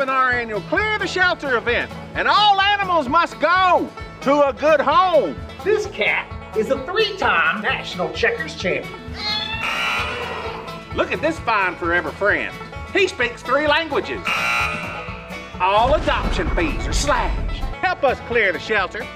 having our annual Clear the Shelter event, and all animals must go to a good home. This cat is a three-time national checkers champion. Look at this fine forever friend. He speaks three languages. All adoption fees are slashed. Help us clear the shelter.